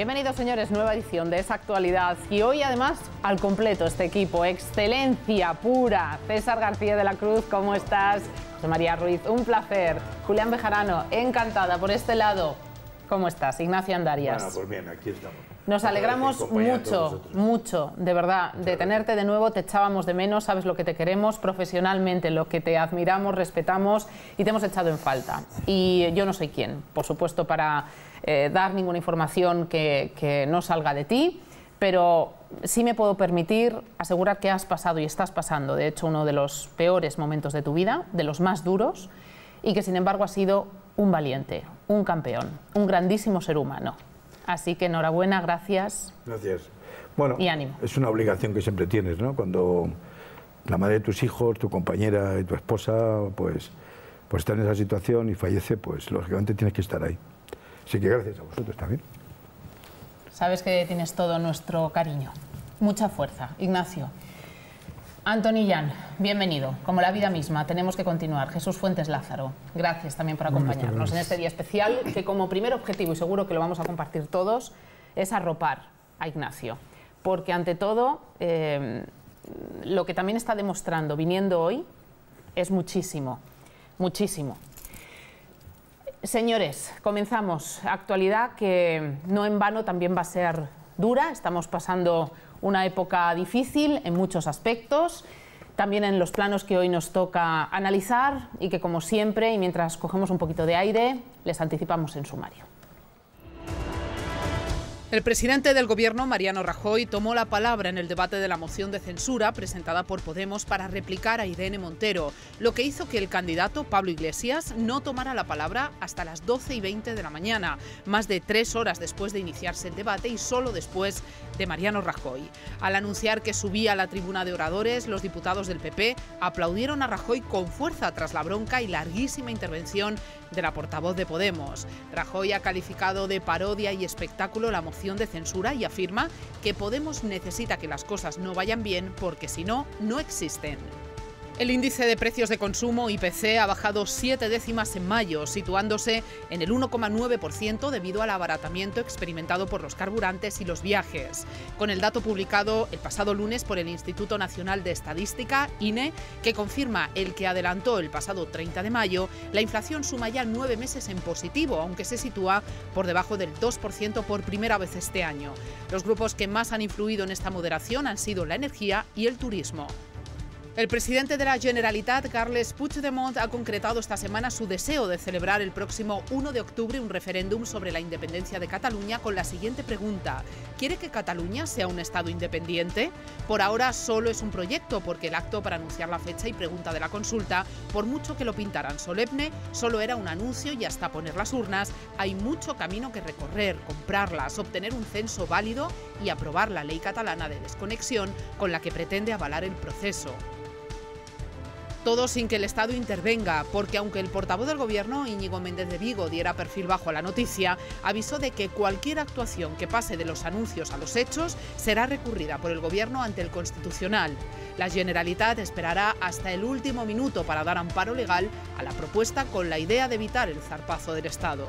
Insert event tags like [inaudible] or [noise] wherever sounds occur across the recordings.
Bienvenidos señores, nueva edición de esa actualidad y hoy además al completo este equipo, excelencia pura. César García de la Cruz, ¿cómo estás? José María Ruiz, un placer. Julián Bejarano, encantada por este lado. ¿Cómo estás? Ignacio Andarias. Bueno, pues bien, aquí estamos. Nos alegramos mucho, mucho, de verdad, de tenerte de nuevo. Te echábamos de menos, sabes lo que te queremos profesionalmente, lo que te admiramos, respetamos y te hemos echado en falta. Y yo no soy quien, por supuesto, para eh, dar ninguna información que, que no salga de ti, pero sí me puedo permitir asegurar que has pasado y estás pasando, de hecho, uno de los peores momentos de tu vida, de los más duros, y que sin embargo has sido un valiente, un campeón, un grandísimo ser humano. Así que enhorabuena, gracias. Gracias. Bueno, Y ánimo. es una obligación que siempre tienes, ¿no? Cuando la madre de tus hijos, tu compañera y tu esposa, pues, pues está en esa situación y fallece, pues lógicamente tienes que estar ahí. Así que gracias a vosotros también. Sabes que tienes todo nuestro cariño. Mucha fuerza, Ignacio. Anthony Jan, bienvenido. Como la vida misma, tenemos que continuar. Jesús Fuentes Lázaro, gracias también por acompañarnos en este día especial, que como primer objetivo, y seguro que lo vamos a compartir todos, es arropar a Ignacio. Porque ante todo, eh, lo que también está demostrando viniendo hoy es muchísimo, muchísimo. Señores, comenzamos. Actualidad que no en vano también va a ser dura. Estamos pasando una época difícil en muchos aspectos, también en los planos que hoy nos toca analizar y que como siempre, y mientras cogemos un poquito de aire, les anticipamos en sumario. El presidente del Gobierno, Mariano Rajoy, tomó la palabra en el debate de la moción de censura presentada por Podemos para replicar a Irene Montero, lo que hizo que el candidato Pablo Iglesias no tomara la palabra hasta las 12 y 20 de la mañana, más de tres horas después de iniciarse el debate y solo después de Mariano Rajoy. Al anunciar que subía a la tribuna de oradores, los diputados del PP aplaudieron a Rajoy con fuerza tras la bronca y larguísima intervención de la portavoz de Podemos. Rajoy ha calificado de parodia y espectáculo la moción de censura y afirma que Podemos necesita que las cosas no vayan bien porque si no, no existen. El índice de precios de consumo IPC ha bajado siete décimas en mayo, situándose en el 1,9% debido al abaratamiento experimentado por los carburantes y los viajes. Con el dato publicado el pasado lunes por el Instituto Nacional de Estadística, INE, que confirma el que adelantó el pasado 30 de mayo, la inflación suma ya nueve meses en positivo, aunque se sitúa por debajo del 2% por primera vez este año. Los grupos que más han influido en esta moderación han sido la energía y el turismo. El presidente de la Generalitat, Carles Puigdemont, ha concretado esta semana su deseo de celebrar el próximo 1 de octubre un referéndum sobre la independencia de Cataluña con la siguiente pregunta. ¿Quiere que Cataluña sea un Estado independiente? Por ahora solo es un proyecto porque el acto para anunciar la fecha y pregunta de la consulta, por mucho que lo pintaran solemne, solo era un anuncio y hasta poner las urnas hay mucho camino que recorrer, comprarlas, obtener un censo válido y aprobar la ley catalana de desconexión con la que pretende avalar el proceso. Todo sin que el Estado intervenga, porque aunque el portavoz del Gobierno, Íñigo Méndez de Vigo, diera perfil bajo a la noticia, avisó de que cualquier actuación que pase de los anuncios a los hechos será recurrida por el Gobierno ante el Constitucional. La Generalitat esperará hasta el último minuto para dar amparo legal a la propuesta con la idea de evitar el zarpazo del Estado.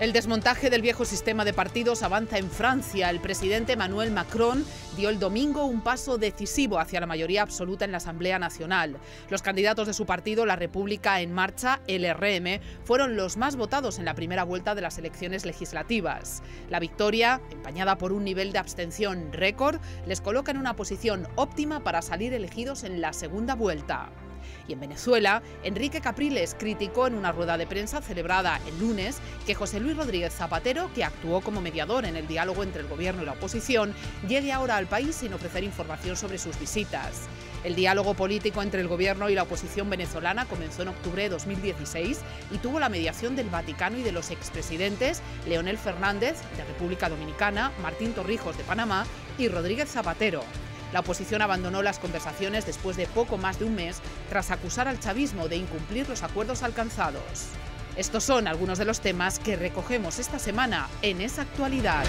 El desmontaje del viejo sistema de partidos avanza en Francia. El presidente Emmanuel Macron dio el domingo un paso decisivo hacia la mayoría absoluta en la Asamblea Nacional. Los candidatos de su partido, la República en Marcha, LRM, fueron los más votados en la primera vuelta de las elecciones legislativas. La victoria, empañada por un nivel de abstención récord, les coloca en una posición óptima para salir elegidos en la segunda vuelta. Y en Venezuela, Enrique Capriles criticó en una rueda de prensa celebrada el lunes que José Luis Rodríguez Zapatero, que actuó como mediador en el diálogo entre el gobierno y la oposición, llegue ahora al país sin ofrecer información sobre sus visitas. El diálogo político entre el gobierno y la oposición venezolana comenzó en octubre de 2016 y tuvo la mediación del Vaticano y de los expresidentes Leonel Fernández, de República Dominicana, Martín Torrijos, de Panamá, y Rodríguez Zapatero. La oposición abandonó las conversaciones después de poco más de un mes tras acusar al chavismo de incumplir los acuerdos alcanzados. Estos son algunos de los temas que recogemos esta semana en esa actualidad.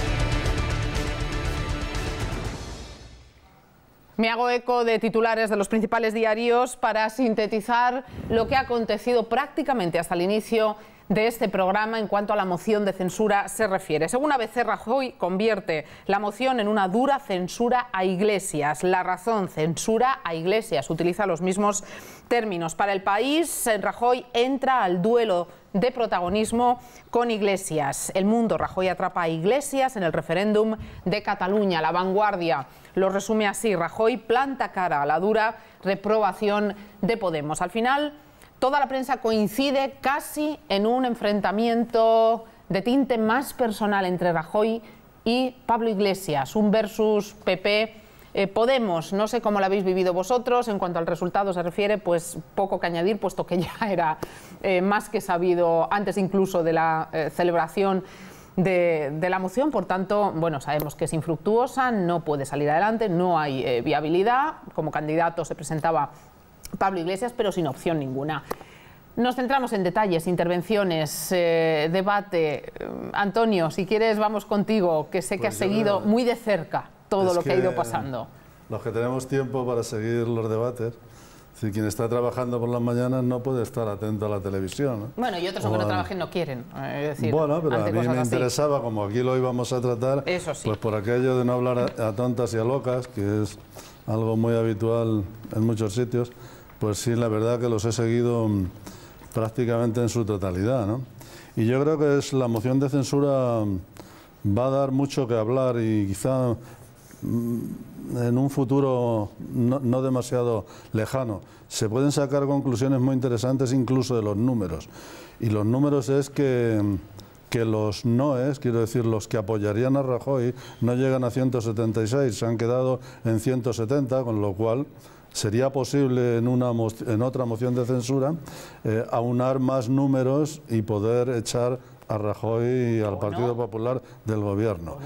Me hago eco de titulares de los principales diarios para sintetizar lo que ha acontecido prácticamente hasta el inicio de este programa en cuanto a la moción de censura se refiere. Según ABC, Rajoy convierte la moción en una dura censura a Iglesias. La razón, censura a Iglesias. Utiliza los mismos términos. Para el país, Rajoy entra al duelo de protagonismo con Iglesias. El mundo, Rajoy atrapa a Iglesias en el referéndum de Cataluña. La vanguardia lo resume así. Rajoy planta cara a la dura reprobación de Podemos. Al final, toda la prensa coincide casi en un enfrentamiento de tinte más personal entre Rajoy y Pablo Iglesias, un versus PP. Eh, Podemos, no sé cómo lo habéis vivido vosotros, en cuanto al resultado se refiere, pues poco que añadir, puesto que ya [laughs] era eh, más que sabido antes incluso de la eh, celebración de, la moción, por tanto, bueno, sabemos que es infructuosa, no puede salir adelante, no hay viabilidad. Como candidato se presentaba Pablo Iglesias, pero sin opción ninguna. Nos centramos en detalles, intervenciones, eh, debate. Antonio, si quieres, vamos contigo, que sé que pues has seguido muy de cerca todo lo que ha ido pasando. Los que tenemos tiempo para seguir los debates, si quien está trabajando por las mañanas no puede estar atento a la televisión. Bueno, y otros aunque no trabajen no quieren. decir, bueno, pero a mí me interesaba, como aquí lo íbamos a tratar, pues por aquello de no hablar a, tontas y a locas, que es algo muy habitual en muchos sitios, pues sí, la verdad que los he seguido mm, prácticamente en su totalidad. ¿no? Y yo creo que es la moción de censura mm, va a dar mucho que hablar y quizá mm, en un futuro no, demasiado lejano, se pueden sacar conclusiones muy interesantes incluso de los números. Y los números es que, que los noes, quiero decir, los que apoyarían a Rajoy, no llegan a 176, se han quedado en 170, con lo cual sería posible en, una, en otra moción de censura eh, aunar más números y poder echar a Rajoy y al Partido Popular del gobierno.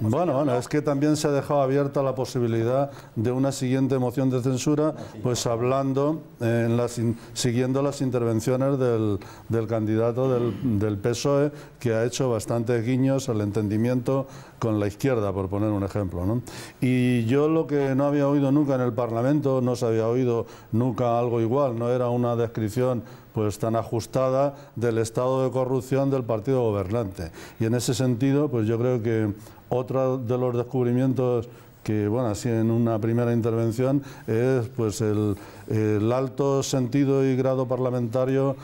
bueno, bueno, es que también se ha dejado abierta la posibilidad de una siguiente moción de censura, pues hablando, en las, siguiendo las intervenciones del, del candidato del, del, PSOE, que ha hecho bastantes guiños al entendimiento con la izquierda, por poner un ejemplo. ¿no? Y yo lo que no había oído nunca en el Parlamento, no se había oído nunca algo igual, no era una descripción pues tan ajustada del estado de corrupción del partido gobernante. Y en ese sentido, pues yo creo que otro de los descubrimientos que, bueno, así en una primera intervención, es pues el, el alto sentido y grado parlamentario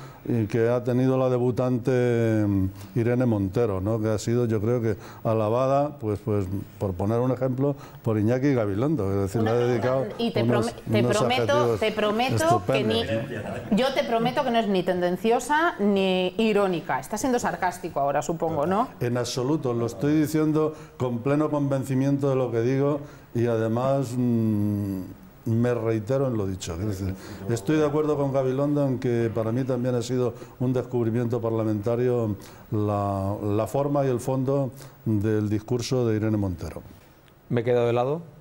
que ha tenido la debutante mm, Irene Montero, ¿no? que ha sido yo creo que alabada, pues, pues por poner un ejemplo, por Iñaki Gabilondo, es decir, le ha dedicado Y te, te prometo, te prometo que ni, yo te prometo que no es ni tendenciosa ni irónica, está siendo sarcástico ahora supongo, ¿no? En absoluto, lo estoy diciendo con pleno convencimiento de lo que digo y además... Mm, me reitero en lo dicho. estoy de acuerdo con Gabilondo en que para mí también ha sido un descubrimiento parlamentario la, la forma y el fondo del discurso de Irene Montero. Me he quedado de lado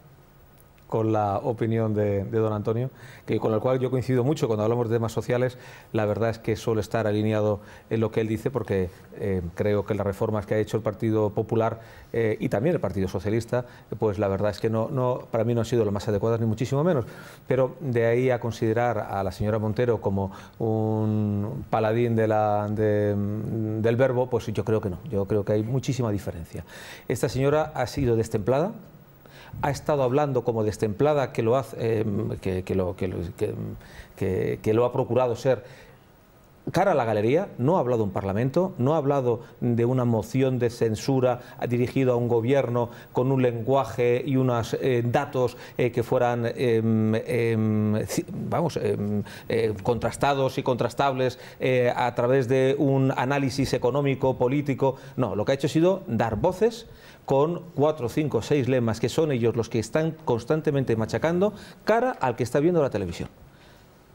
con la opinión de, don Antonio, que con el cual yo coincido mucho cuando hablamos de temas sociales. La verdad es que suele estar alineado en lo que él dice, porque eh, creo que las reformas que ha hecho el Partido Popular eh, y también el Partido Socialista, pues la verdad es que no, para mí no han sido las más adecuadas, ni muchísimo menos. Pero de ahí a considerar a la señora Montero como un paladín de la, del verbo, pues yo creo que no. Yo creo que hay muchísima diferencia. Esta señora ha sido destemplada, ha estado hablando como destemplada que lo, hace, em, que, lo, ha procurado ser cara a la galería, no ha hablado un Parlamento, no ha hablado de una moción de censura dirigida a un gobierno con un lenguaje y unos eh, datos eh, que fueran, em, em, vamos, eh, contrastados y contrastables a través de un análisis económico, político. No, lo que ha hecho ha sido dar voces con cuatro, cinco, seis lemas que son ellos los que están constantemente machacando cara al que está viendo la televisión.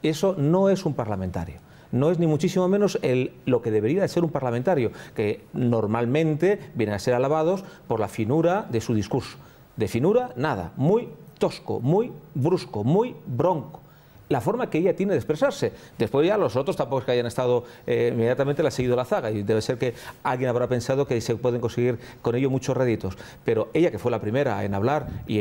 Eso no es un parlamentario. No es ni muchísimo menos el, lo que debería de ser un parlamentario, que normalmente vienen a ser alabados por la finura de su discurso. De finura, nada, muy tosco, muy brusco, muy bronco. La forma que ella tiene de expresarse. Después ya los otros tampoco es que hayan estado, eh, inmediatamente le ha seguido la zaga y debe ser que alguien habrá pensado que se pueden conseguir con ello muchos réditos. Pero ella, que fue la primera en hablar y,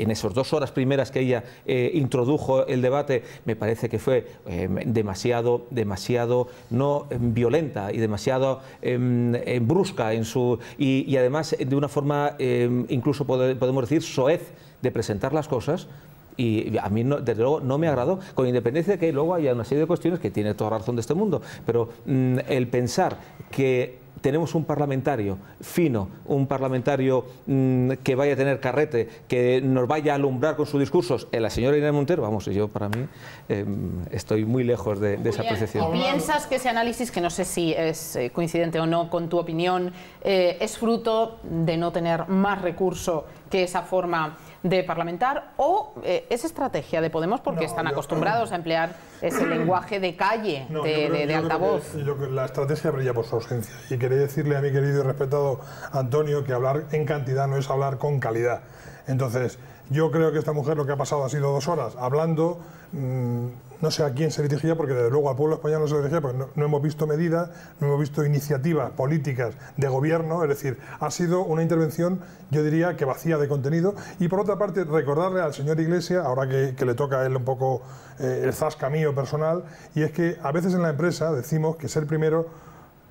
en esas dos horas primeras que ella eh, introdujo el debate, me parece que fue eh, demasiado, demasiado no violenta y demasiado em, brusca en su y, además de una forma em, incluso podemos decir soez de presentar las cosas y a mí, desde luego, no me agradó, con independencia de que luego haya una serie de cuestiones que tiene toda razón de este mundo, pero mm, el pensar que tenemos un parlamentario fino, un parlamentario mm, que vaya a tener carrete, que nos vaya a alumbrar con sus discursos, en la señora Inés Montero, vamos, yo para mí em, estoy muy lejos de, esa percepción. ¿Piensas que ese análisis, que no sé si es eh, coincidente o no con tu opinión, eh, es fruto de no tener más recurso que esa forma de parlamentar o eh, es estrategia de Podemos porque están acostumbrados a emplear ese [clears throat] lenguaje de calle, de, altavoz. la estrategia brilla por su ausencia y quería decirle a mi querido y respetado Antonio que hablar en cantidad no es hablar con calidad. Entonces, yo creo que esta mujer lo que ha pasado ha sido dos horas hablando, mm, no sé a quién se dirigía, porque desde luego al pueblo español no se dirigía, porque no, hemos visto medidas, no hemos visto iniciativas políticas de gobierno, es decir, ha sido una intervención, yo diría, que vacía de contenido. Y por otra parte, recordarle al señor Iglesia, ahora que, le toca a él un poco eh, el zasca mío personal, y es que a veces en la empresa decimos que ser primero,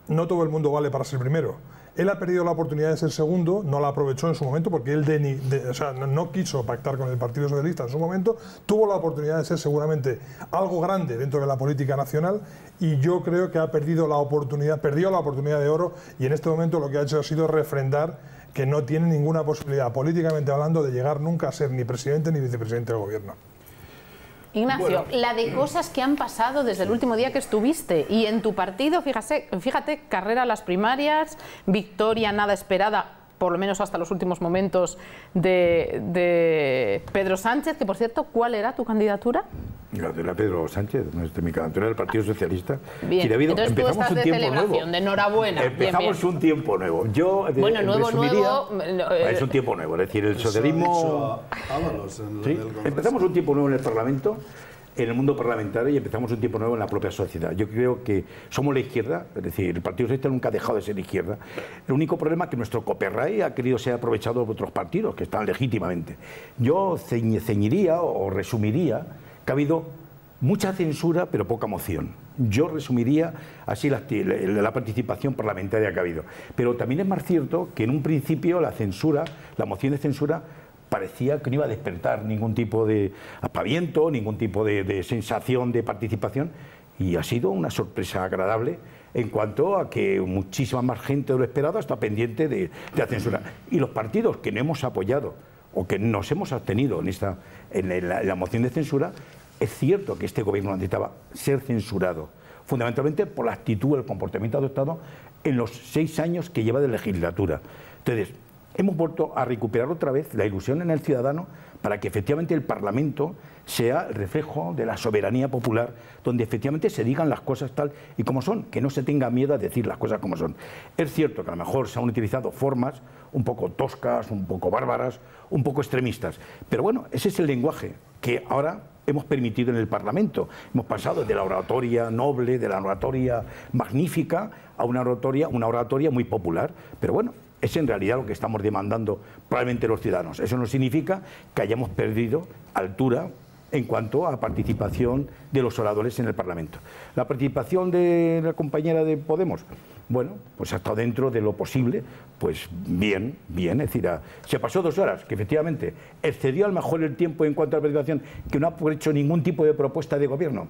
no todo el mundo vale para ser primero él ha perdido la oportunidad de ser segundo, no la aprovechó en su momento porque él no, quiso pactar con el Partido Socialista en su momento, tuvo la oportunidad de ser seguramente algo grande dentro de la política nacional y yo creo que ha perdido la oportunidad, perdió la oportunidad de oro y en este momento lo que ha hecho ha sido refrendar que no tiene ninguna posibilidad políticamente hablando de llegar nunca a ser ni presidente ni vicepresidente del gobierno. Ignacio, la de cosas que han pasado desde el último día que estuviste. Y en tu partido, fíjate, fíjate, carrera a las primarias, victoria nada esperada, por lo menos hasta los últimos momentos, de, Pedro Sánchez, que por cierto, ¿cuál era tu candidatura? La de la Pedro Sánchez, de mi candidatura del Partido Socialista. Bien, entonces tú estás de celebración, de enhorabrua. Empezamos un tiempo nuevo. Yo bueno, nuevo, nuevo... Es un tiempo nuevo, es decir, el socialismo... Empezamos un tiempo nuevo en el Parlamento en el mundo parlamentario y empezamos un tiempo nuevo en la propia sociedad. Yo creo que somos la izquierda, es decir, el Partido Socialista nunca ha dejado de ser izquierda. El único problema es que nuestro copyright ha querido ser aprovechado por otros partidos que están legítimamente. Yo ceñiría o resumiría que ha habido mucha censura pero poca moción. Yo resumiría así la, la, participación parlamentaria que ha habido. Pero también es más cierto que en un principio la censura, la moción de censura, parecía que no iba a despertar ningún tipo de apaviento, ningún tipo de, sensación de participación y ha sido una sorpresa agradable en cuanto a que muchísima más gente de lo esperado está pendiente de, la censura. Y los partidos que no hemos apoyado o que nos hemos abstenido en, esta, en la, moción de censura, es cierto que este gobierno necesitaba ser censurado, fundamentalmente por la actitud, el comportamiento adoptado en los seis años que lleva de legislatura. Entonces, hemos vuelto a recuperar otra vez la ilusión en el ciudadano para que efectivamente el Parlamento sea el reflejo de la soberanía popular, donde efectivamente se digan las cosas tal y como son, que no se tenga miedo a decir las cosas como son. Es cierto que a lo mejor se han utilizado formas un poco toscas, un poco bárbaras, un poco extremistas, pero bueno, ese es el lenguaje que ahora hemos permitido en el Parlamento. Hemos pasado de la oratoria noble, de la oratoria magnífica, a una oratoria, una oratoria muy popular. Pero bueno, es en realidad lo que estamos demandando probablemente los ciudadanos. Eso no significa que hayamos perdido altura en cuanto a participación de los oradores en el Parlamento. La participación de la compañera de Podemos, bueno, pues ha estado dentro de lo posible, pues bien, bien, es decir, se pasó dos horas, que efectivamente excedió al mejor el tiempo en cuanto a la participación, que no ha hecho ningún tipo de propuesta de gobierno.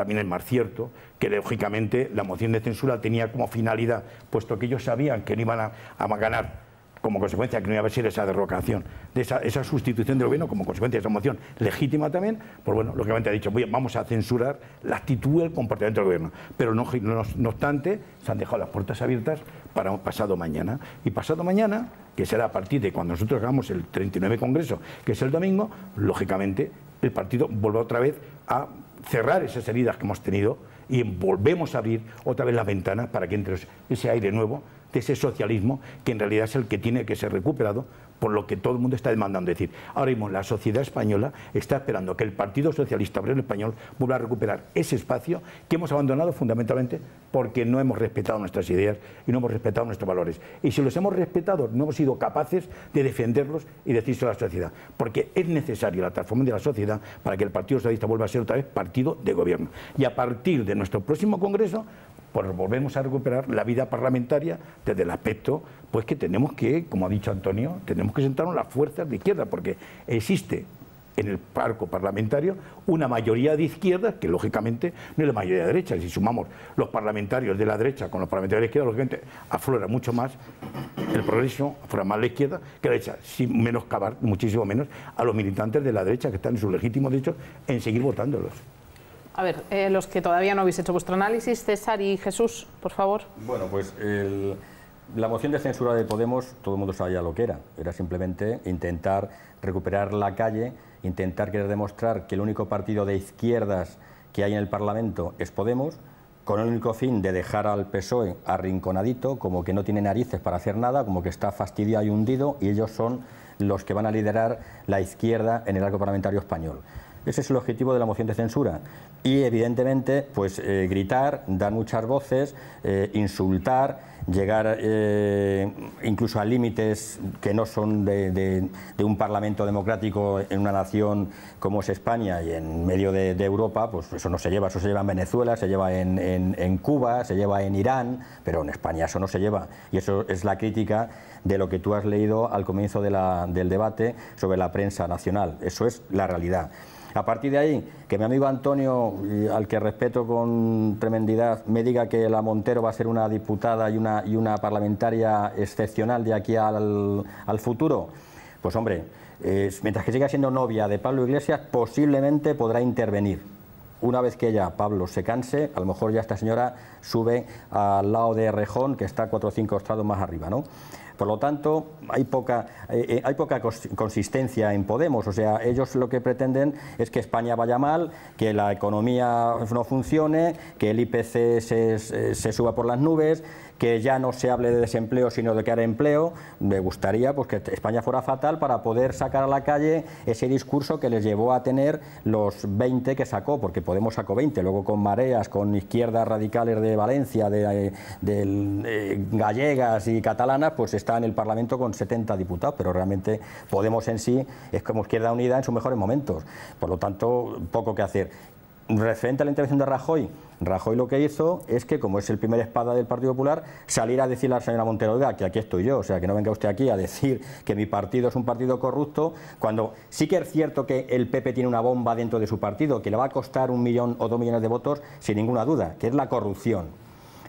También es más cierto que, lógicamente, la moción de censura tenía como finalidad, puesto que ellos sabían que no iban a, ganar como consecuencia que no iba a ser esa derrocación, de esa, sustitución del gobierno, como consecuencia de esa moción legítima también, pues bueno, lógicamente ha dicho, vamos a censurar la actitud, el comportamiento del gobierno. Pero no, no, obstante, se han dejado las puertas abiertas para pasado mañana. Y pasado mañana, que será a partir de cuando nosotros hagamos el 39 Congreso, que es el domingo, lógicamente el partido vuelve otra vez a cerrar esas heridas que hemos tenido y volvemos a abrir otra vez las ventanas para que entre ese aire nuevo de ese socialismo que en realidad es el que tiene que ser recuperado por lo que todo el mundo está demandando. Decir, ahora mismo la sociedad española está esperando que el Partido Socialista Obrero Español vuelva a recuperar ese espacio que hemos abandonado fundamentalmente porque no hemos respetado nuestras ideas y no hemos respetado nuestros valores. Y si los hemos respetado, no hemos sido capaces de defenderlos y decírselo a la sociedad. Porque es necesaria la transformación de la sociedad para que el Partido Socialista vuelva a ser otra vez partido de gobierno. Y a partir de nuestro próximo Congreso pues volvemos a recuperar la vida parlamentaria desde el aspecto pues que tenemos que, como ha dicho Antonio, tenemos que sentarnos las fuerzas de izquierda, porque existe en el parco parlamentario una mayoría de izquierda que lógicamente no es la mayoría de derecha. Si sumamos los parlamentarios de la derecha con los parlamentarios de la izquierda, lógicamente aflora mucho más el progreso, aflora más la izquierda que la derecha, sin menoscabar muchísimo menos a los militantes de la derecha que están en su legítimo derecho en seguir votándolos. A ver, eh, los que todavía no habéis hecho vuestro análisis, César y Jesús, por favor. Bueno, pues la moción de censura de Podemos, todo el mundo sabía lo que era. Era simplemente intentar recuperar la calle, intentar querer demostrar que el único partido de izquierdas que hay en el Parlamento es Podemos, con el único fin de dejar al PSOE arrinconadito, como que no tiene narices para hacer nada, como que está fastidiado y hundido, y ellos son los que van a liderar la izquierda en el arco parlamentario español. Ese es el objetivo de la moción de censura. Y evidentemente, pues eh, gritar, dar muchas voces, eh, insultar, llegar eh, incluso a límites que no son de, un parlamento democrático en una nación como es España y en medio de, Europa, pues eso no se lleva, eso se lleva en Venezuela, se lleva en, Cuba, se lleva en Irán, pero en España eso no se lleva. Y eso es la crítica de lo que tú has leído al comienzo del debate sobre la prensa nacional. Eso es la realidad. A partir de ahí, que mi amigo Antonio, al que respeto con tremendidad, me diga que la Montero va a ser una diputada y una, y una parlamentaria excepcional de aquí al, futuro, pues hombre, mientras que siga siendo novia de Pablo Iglesias, posiblemente podrá intervenir. Una vez que ella, Pablo, se canse, a lo mejor ya esta señora sube al lado de Rejón, que está cuatro o cinco estrados más arriba, ¿no? Por lo tanto, hay poca, eh, eh, hay poca consistencia en Podemos. O sea, ellos lo que pretenden es que España vaya mal, que la economía no funcione, que el IPC se, se suba por las nubes, que ya no se hable de desempleo sino de crear empleo. Me gustaría pues, que España fuera fatal para poder sacar a la calle ese discurso que les llevó a tener los 20 que sacó, porque Podemos sacó 20, luego con mareas, con izquierdas radicales de Valencia, de, eh, gallegas y catalanas, pues está en el Parlamento con 70 diputados, pero realmente Podemos en sí es como Izquierda Unida en sus mejores momentos. Por lo tanto, poco que hacer. Referente a la intervención de Rajoy, Rajoy lo que hizo es que, como es el primer espada del Partido Popular, salir a decirle a la señora Montero, oiga, que aquí estoy yo, o sea, que no venga usted aquí a decir que mi partido es un partido corrupto, cuando sí que es cierto que el PP tiene una bomba dentro de su partido que le va a costar un millón o dos millones de votos, sin ninguna duda, que es la corrupción.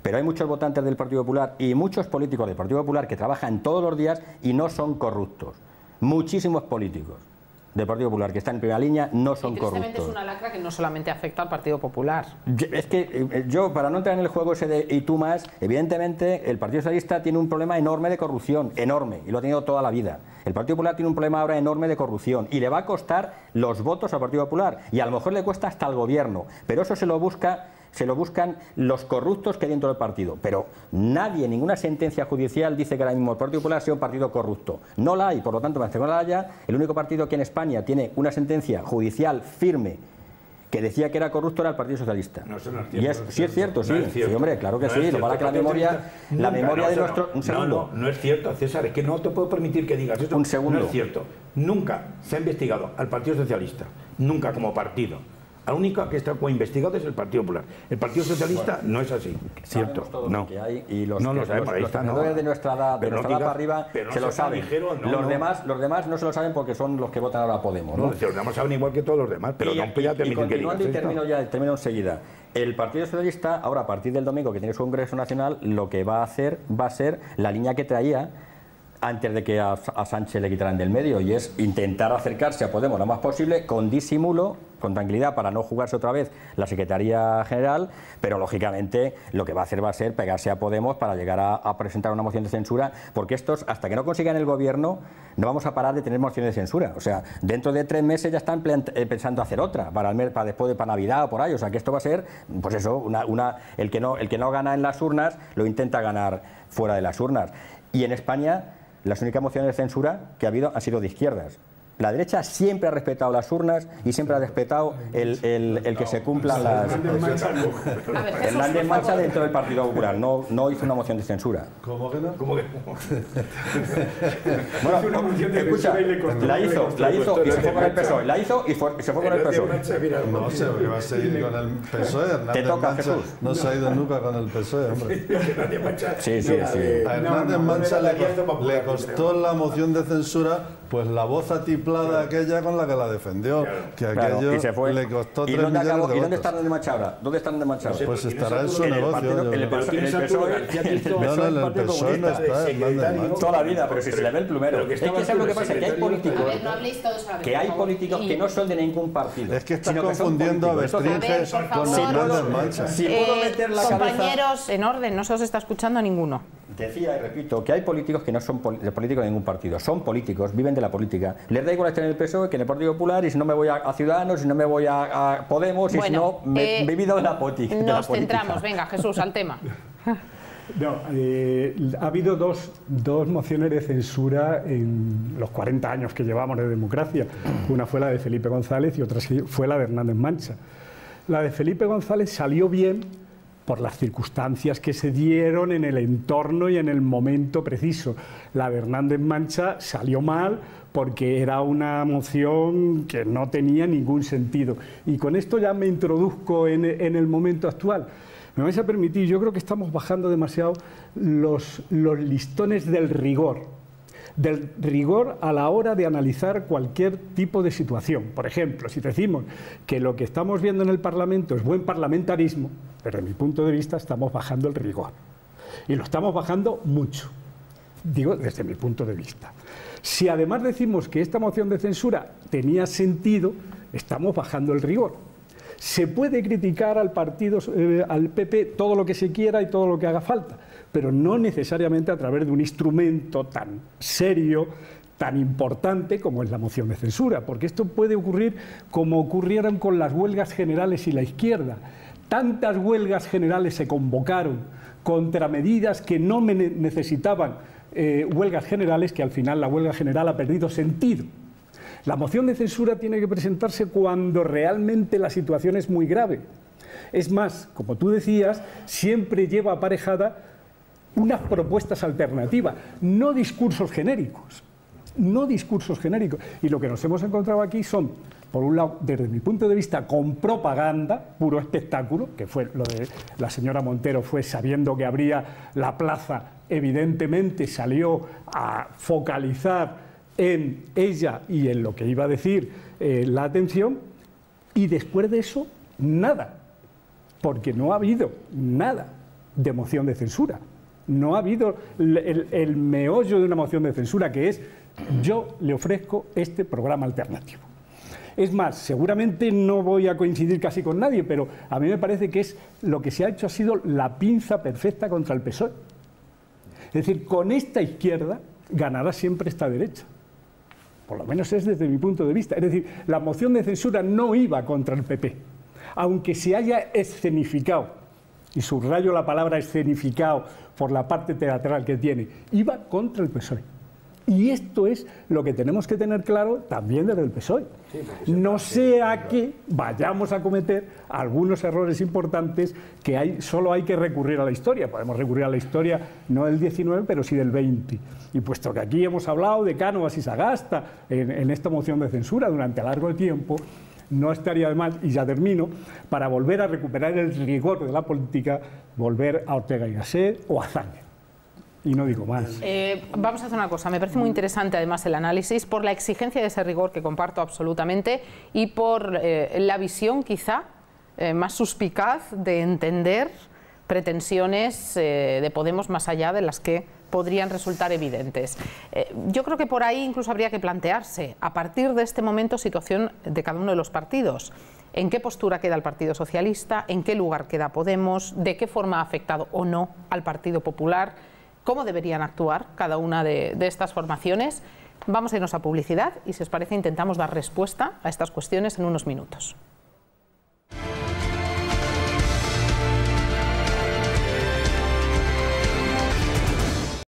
Pero hay muchos votantes del Partido Popular y muchos políticos del Partido Popular que trabajan todos los días y no son corruptos. Muchísimos políticos del Partido Popular que están en primera línea no son y corruptos. es una lacra que no solamente afecta al Partido Popular. Es que eh, yo, para no entrar en el juego ese de y tú más, evidentemente el Partido Socialista tiene un problema enorme de corrupción, enorme, y lo ha tenido toda la vida. El Partido Popular tiene un problema ahora enorme de corrupción y le va a costar los votos al Partido Popular y a lo mejor le cuesta hasta al gobierno, pero eso se lo busca se lo buscan los corruptos que hay dentro del partido. Pero nadie, ninguna sentencia judicial dice que ahora mismo el Partido Popular sea un partido corrupto. No la hay, por lo tanto, mientras no la haya, el único partido que en España tiene una sentencia judicial firme que decía que era corrupto era el Partido Socialista. No, eso no es cierto. Y es, sí es cierto, sí. sí, hombre, claro que sí. Lo para que la memoria, la memoria de nuestro... Un segundo. No, no, es cierto, César, es que no te puedo permitir que digas eso. Un segundo. No es cierto. Nunca se ha investigado al Partido Socialista, nunca como partido la única que está investigado es el Partido Popular. El Partido Socialista no es así, ¿cierto? no. y los, no, lo sabemos, los, los de nuestra edad, de nuestra edad para arriba, se lo saben. los, Demás, los demás no se lo saben porque son los que votan ahora Podemos. No, los demás saben igual que todos los demás, pero no y, y, continuando y termino ya, termino enseguida. El Partido Socialista, ahora a partir del domingo que tiene su Congreso Nacional, lo que va a hacer va a ser la línea que traía antes de que a, a Sánchez le quitaran del medio, y es intentar acercarse a Podemos lo más posible con disimulo con tranquilidad para no jugarse otra vez la Secretaría General, pero lógicamente lo que va a hacer va a ser pegarse a Podemos para llegar a, presentar una moción de censura, porque estos, hasta que no consigan el gobierno, no vamos a parar de tener mociones de censura. O sea, dentro de tres meses ya están eh, pensando hacer otra, para, el, para después de para Navidad o por ahí. O sea, que esto va a ser, pues eso, una, una, el, que no, el que no gana en las urnas lo intenta ganar fuera de las urnas. Y en España las únicas mociones de censura que ha habido han sido de izquierdas. La derecha siempre ha respetado las urnas y siempre ha respetado el, el, que se cumplan las... El land en marcha dentro del Partido Popular, no, no hizo una moción de censura. ¿Cómo que no? ¿Cómo que bueno, escucha, la hizo, la hizo y se fue con el PSOE. La hizo y, fue, se fue con el PSOE. No sé, porque va a seguir con el PSOE. Te toca, Jesús. No se ha ido nunca con el PSOE, hombre. Sí, sí, sí. A Hernández Mancha le costó la moción de censura pues la voz atiplada aquella con la que la defendió, que aquello le costó ¿Y dónde, acabó, ¿Y dónde están de Mancha ahora? ¿Dónde están de Mancha ahora? Pues estará en su negocio. En el PSOE no, no, el PSOE no está. Toda la vida, pero si se le ve el plumero. Es que sabes lo que pasa, que hay políticos que hay políticos que no son de ningún partido. Es que estás confundiendo a Bestringe con Hernández Mancha. Si puedo meter la Compañeros, en orden, no se os está escuchando a ninguno. Decía y repito que hay políticos que no son políticos de ningún partido, son políticos, viven de la política. Les da igual estar en el PSOE que en el Partido Popular y si no me voy a, Ciudadanos, si no me voy a, Podemos y si no me he eh, vivido de la, política. Nos centramos, venga Jesús, al tema. [laughs] No, eh, ha habido dos, dos, mociones de censura en los 40 años que llevamos de democracia. Una fue la de Felipe González y otra fue la de Hernández Mancha. La de Felipe González salió bien por las circunstancias que se dieron en el entorno y en el momento preciso. La de Hernández Mancha salió mal porque era una moción que no tenía ningún sentido. Y con esto ya me introduzco en, el momento actual. Me vais a permitir, yo creo que estamos bajando demasiado los, los listones del rigor del rigor a la hora de analizar cualquier tipo de situación. Por ejemplo, si decimos que lo que estamos viendo en el Parlamento es buen parlamentarismo, pero desde mi punto de vista estamos bajando el rigor. Y lo estamos bajando mucho, digo desde mi punto de vista. Si además decimos que esta moción de censura tenía sentido, estamos bajando el rigor. Se puede criticar al partido, eh, al PP, todo lo que se quiera y todo lo que haga falta, pero no necesariamente a través de un instrumento tan serio, tan importante como es la moción de censura, porque esto puede ocurrir como ocurrieron con las huelgas generales y la izquierda Tantas huelgas generales se convocaron contra medidas que no necesitaban eh, huelgas generales que al final la huelga general ha perdido sentido. La moción de censura tiene que presentarse cuando realmente la situación es muy grave. Es más, como tú decías, siempre lleva aparejada unas propuestas alternativas, no discursos genéricos, no discursos genéricos. Y lo que nos hemos encontrado aquí son por un lado, desde mi punto de vista, con propaganda, puro espectáculo, que fue lo de la señora Montero, fue sabiendo que habría la plaza, evidentemente salió a focalizar en ella y en lo que iba a decir eh, la atención, y después de eso, nada, porque no ha habido nada de moción de censura. No ha habido el meollo de una moción de censura, que es yo le ofrezco este programa alternativo. Es más, seguramente no voy a coincidir casi con nadie, pero a mí me parece que es lo que se ha hecho ha sido la pinza perfecta contra el PSOE. Es decir, con esta izquierda ganará siempre esta derecha. Por lo menos es desde mi punto de vista. Es decir, la moción de censura no iba contra el PP, aunque se haya escenificado, y subrayo la palabra escenificado por la parte teatral que tiene, iba contra el PSOE. Y esto es lo que tenemos que tener claro también desde el PSOE. no sea que vayamos a cometer algunos errores importantes que hay, solo hay que recurrir a la historia. Podemos recurrir a la historia no del 19, pero sí del 20. Y puesto que aquí hemos hablado de Cánovas y Sagasta en, en esta moción de censura durante largo tiempo, no estaría de mal, y ya termino, para volver a recuperar el rigor de la política, volver a Ortega y Gasset o a Záñez. Y no digo más. Eh, vamos a hacer una cosa. Me parece muy interesante además el análisis por la exigencia de ese rigor que comparto absolutamente y por eh, la visión quizá eh, más suspicaz de entender pretensiones de Podemos más allá de las que podrían resultar evidentes. yo creo que por ahí incluso habría que plantearse, a partir de este momento, situación de cada uno de los partidos. ¿En qué postura queda el Partido Socialista? ¿En qué lugar queda Podemos? ¿De qué forma ha afectado o no al Partido Popular? cómo deberían actuar cada una de, estas formaciones. Vamos a irnos a publicidad y, si os parece, intentamos dar respuesta a estas cuestiones en unos minutos.